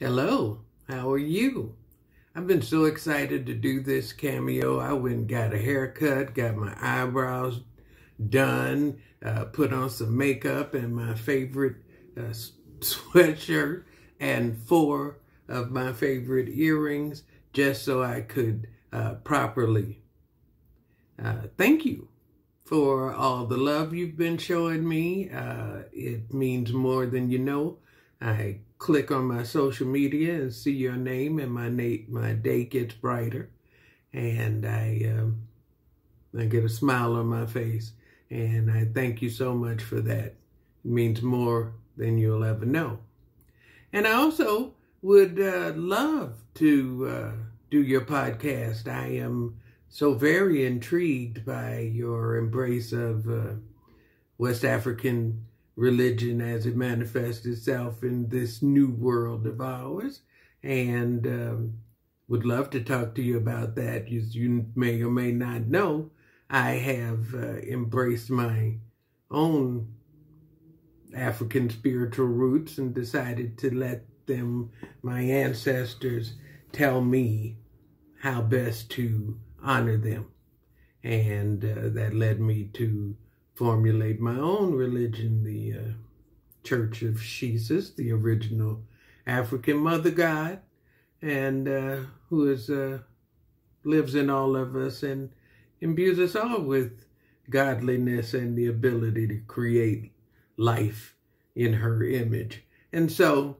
Hello, how are you? I've been so excited to do this cameo. I went and got a haircut, got my eyebrows done, uh, put on some makeup and my favorite uh, sweatshirt and four of my favorite earrings just so I could uh, properly uh, thank you for all the love you've been showing me. Uh, it means more than you know. I click on my social media and see your name and my na- my day gets brighter and I um, I get a smile on my face and I thank you so much for that. It means more than you'll ever know. And I also would uh, love to uh, do your podcast. I am so very intrigued by your embrace of uh, West African religion as it manifests itself in this new world of ours. And um, would love to talk to you about that. As you may or may not know, I have uh, embraced my own African spiritual roots and decided to let them, my ancestors, tell me how best to honor them. And uh, that led me to formulate my own religion, the uh, Church of Shesus, the original African mother god, and uh, who is uh, lives in all of us and imbues us all with godliness and the ability to create life in her image. And so,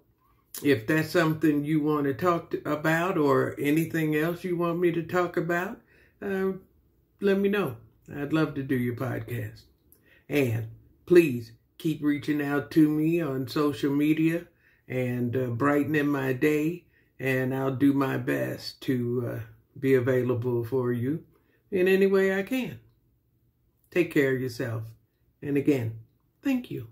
if that's something you want to talk about or anything else you want me to talk about, uh, let me know. I'd love to do your podcast. And please keep reaching out to me on social media and uh, brightening my day. And I'll do my best to uh, be available for you in any way I can. Take care of yourself. And again, thank you.